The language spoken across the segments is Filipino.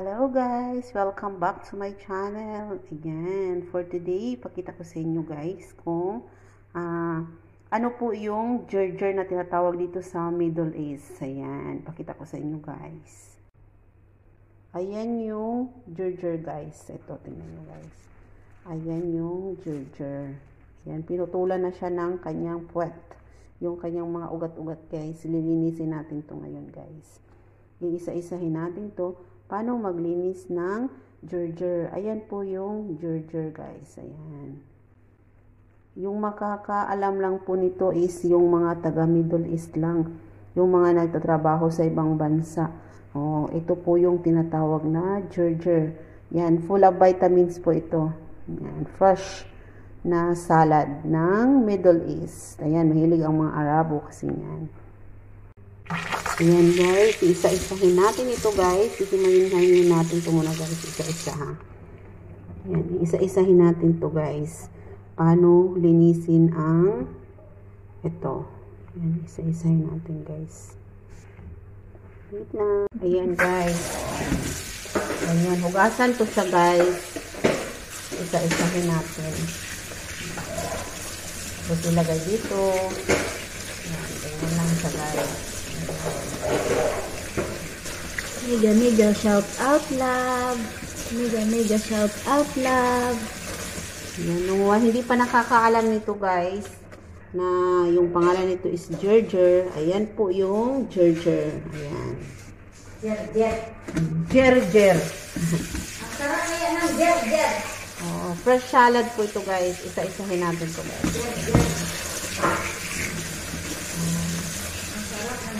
Hello guys! Welcome back to my channel. Again, for today, pakita ko sa inyo guys kung uh, ano po yung gerger na tinatawag dito sa Middle East. Ayan, pakita ko sa inyo guys. Ayan yung gerger guys. Ito, tingnan nyo guys. Ayan yung gerger. Ayan, pinutulan na siya ng kanyang puwet. Yung kanyang mga ugat-ugat guys. Lilinisin natin to ngayon guys. Iisa-isahin natin to paano maglinis ng gerger. Ayan po yung gerger guys. Ayan. Yung makakaalam lang po nito is yung mga taga Middle East lang. Yung mga nagtatrabaho sa ibang bansa. Oh, ito po yung tinatawag na gerger. Yan, full of vitamins po ito. Yan, fresh na salad ng Middle East. Ayan, mahilig ang mga Arabo kasi yan. Ayan guys, isa-isahin natin ito guys. Isimayin natin ito muna guys, isa-isa ha. Ayan, isa-isahin natin to guys. Paano linisin ang ito. Ayan, isa-isahin natin guys. Wait lang. Ayan guys. Ayan, hugasan to siya guys. Isa-isahin natin. Tapos ilagay dito. Ayan, ganyan lang siya guys. Mega mega shout out love. Mega mega shout out love. Yan, nung hindi pa nakakaalam nito guys, na yung pangalan nito is Gerger. Ayan po yung Gerger. Ayan. Gerger. Gerger. Ang sarap na yan ng gerger. Oh, fresh salad po ito guys. Isa-isahin natin to guys.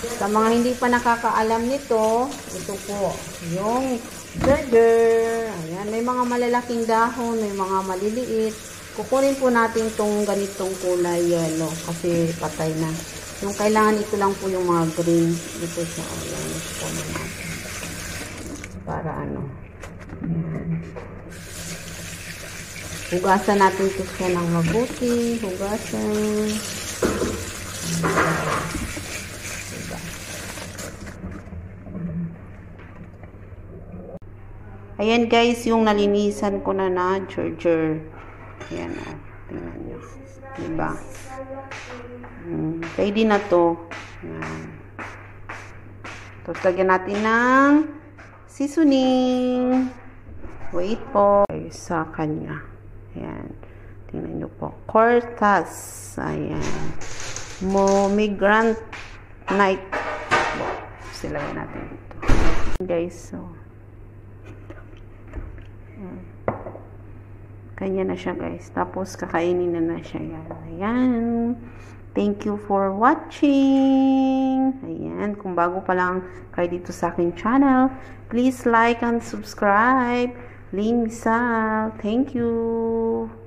Sa mga hindi pa nakakaalam nito, ito po, yung burger. Ayan, may mga malalaking dahon, may mga maliliit. Kukunin po natin tong ganitong kulay yellow kasi patay na. Yung kailangan ito lang po yung mga green. Ito siya. Ayan, ito natin. Para ano. Ayan. Hugasan natin ito siya ng mabuti. Hugasan. Ayan. Ayan guys, yung nalinisan ko na na charger. Ayan o. Oh, tingnan nyo. Diba? Hmm, pwede na to. Ayan. Tapos lagyan natin ng seasoning. Wait po. Sa kanya. Ayan. Tingnan nyo po. Cortas. Ayan. Momigrant night. Silagay natin dito. Guys, so. Kanya na siya guys. Tapos kakainin na na siya. Yan. Ayan. Thank you for watching. Ayan. Kung bago pa lang kayo dito sa aking channel, please like and subscribe. Lynn Misal. Thank you.